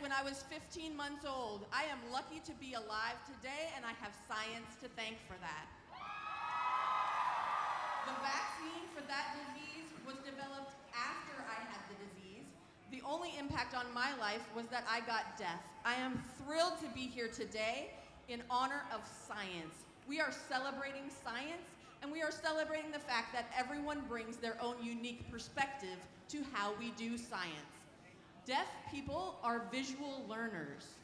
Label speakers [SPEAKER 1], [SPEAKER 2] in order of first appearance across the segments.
[SPEAKER 1] when I was 15 months old. I am lucky to be alive today, and I have science to thank for that. The vaccine for that disease was developed after I had the disease. The only impact on my life was that I got deaf. I am thrilled to be here today in honor of science. We are celebrating science, and we are celebrating the fact that everyone brings their own unique perspective to how we do science. Deaf people are visual learners.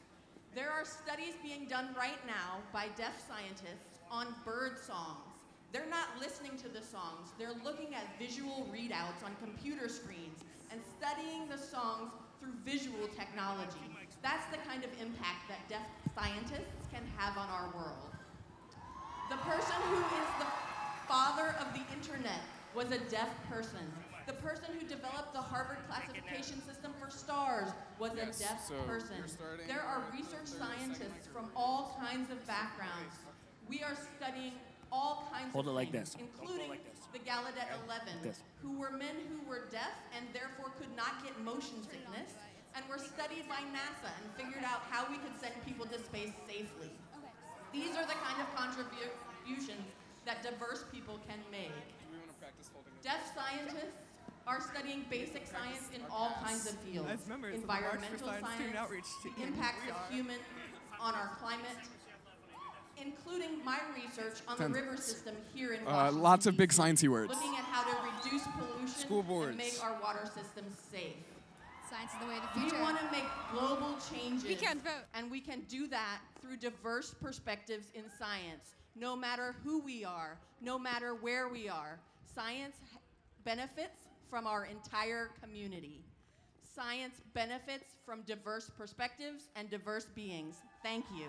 [SPEAKER 1] There are studies being done right now by deaf scientists on bird songs. They're not listening to the songs, they're looking at visual readouts on computer screens and studying the songs through visual technology. That's the kind of impact that deaf scientists can have on our world. The person who is the father of the internet was a deaf person. The person who developed the Harvard classification system stars was
[SPEAKER 2] Yes,
[SPEAKER 1] a deaf
[SPEAKER 2] so
[SPEAKER 1] person. There are research
[SPEAKER 2] 30 second
[SPEAKER 1] scientists from all kinds of backgrounds. We are studying all kinds
[SPEAKER 3] Hold
[SPEAKER 1] of
[SPEAKER 3] it like
[SPEAKER 1] things,
[SPEAKER 3] this.
[SPEAKER 1] including
[SPEAKER 3] like this.
[SPEAKER 1] the Gallaudet 11,
[SPEAKER 3] this.
[SPEAKER 1] who were men who were deaf and therefore could not get motion sickness, and were studied by NASA and figured out how we could send people to space safely. These are the kind of contributions that diverse people can make.
[SPEAKER 2] We want to practice holding it.
[SPEAKER 1] Deaf scientists are studying basic science in all kinds of fields.
[SPEAKER 4] As members of the March for
[SPEAKER 1] Environmental
[SPEAKER 4] Science Student
[SPEAKER 1] science,
[SPEAKER 4] Outreach
[SPEAKER 1] the
[SPEAKER 4] team,
[SPEAKER 1] impacts of
[SPEAKER 4] are-
[SPEAKER 1] humans on our climate, including my research on the river system here in
[SPEAKER 2] Uh,
[SPEAKER 1] Washington.
[SPEAKER 2] lots of big sciencey words.
[SPEAKER 1] Looking at how to reduce pollution
[SPEAKER 2] School boards.
[SPEAKER 1] and make our water systems safe.
[SPEAKER 5] Science is the way of the
[SPEAKER 1] We
[SPEAKER 5] future.
[SPEAKER 1] want to make global changes.
[SPEAKER 5] We can't vote.
[SPEAKER 1] And we can do that through diverse perspectives in science, no matter who we are, no matter where we are. Science benefits from our entire community. Science benefits from diverse perspectives and diverse beings. Thank you.